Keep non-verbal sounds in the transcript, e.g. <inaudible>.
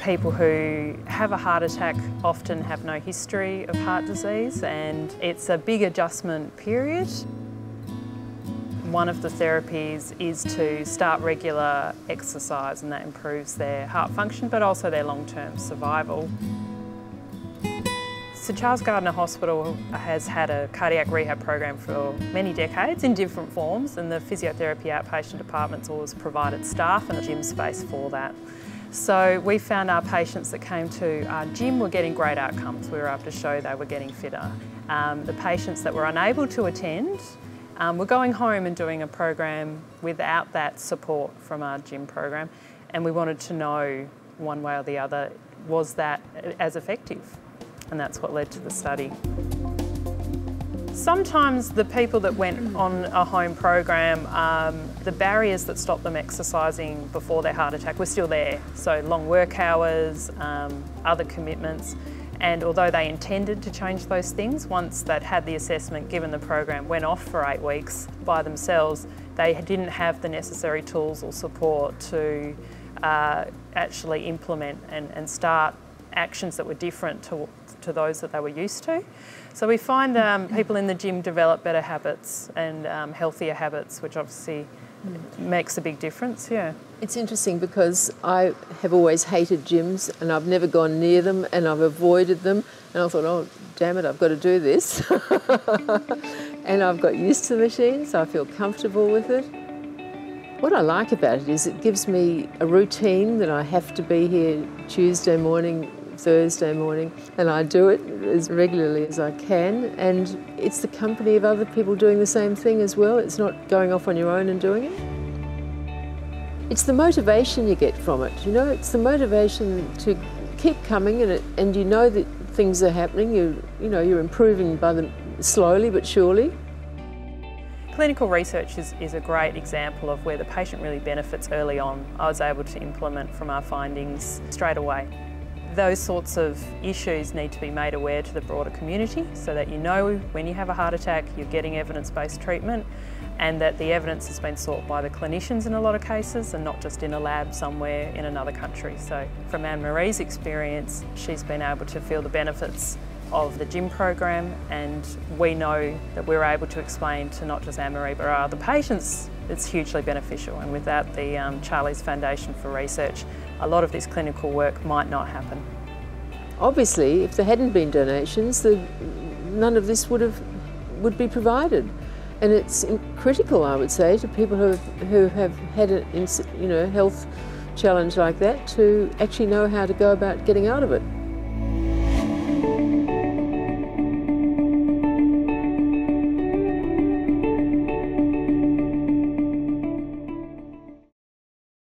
People who have a heart attack often have no history of heart disease and it's a big adjustment period. One of the therapies is to start regular exercise and that improves their heart function but also their long-term survival. Sir Charles Gairdner Hospital has had a cardiac rehab program for many decades in different forms and the physiotherapy outpatient department's always provided staff and a gym space for that. So we found our patients that came to our gym were getting great outcomes. We were able to show they were getting fitter. Um, the patients that were unable to attend um, were going home and doing a program without that support from our gym program and we wanted to know one way or the other was that as effective and that's what led to the study. Sometimes the people that went on a home program, um, the barriers that stopped them exercising before their heart attack were still there. So long work hours, um, other commitments, and although they intended to change those things, once they'd had the assessment, given the program, went off for eight weeks by themselves, they didn't have the necessary tools or support to uh, actually implement and, and start actions that were different to, to those that they were used to. So we find um, people in the gym develop better habits and um, healthier habits, which obviously makes a big difference, yeah. It's interesting because I have always hated gyms and I've never gone near them and I've avoided them and I thought, oh, damn it, I've got to do this. <laughs> and I've got used to the machine, so I feel comfortable with it. What I like about it is it gives me a routine that I have to be here Tuesday morning, Thursday morning, and I do it as regularly as I can. And it's the company of other people doing the same thing as well. It's not going off on your own and doing it. It's the motivation you get from it, you know, it's the motivation to keep coming and, it, and you know that things are happening, you, you know, you're improving by the, slowly but surely. Clinical research is, is a great example of where the patient really benefits early on. I was able to implement from our findings straight away. Those sorts of issues need to be made aware to the broader community so that you know when you have a heart attack you're getting evidence-based treatment and that the evidence has been sought by the clinicians in a lot of cases and not just in a lab somewhere in another country. So from Anne-Marie's experience, she's been able to feel the benefits of the gym program and we know that we're able to explain to not just Anne-Marie but our other patients it's hugely beneficial and without the um, Charlie's Foundation for Research a lot of this clinical work might not happen. Obviously if there hadn't been donations the, none of this would have would be provided and it's critical I would say to people who have, who have had a you know health challenge like that to actually know how to go about getting out of it.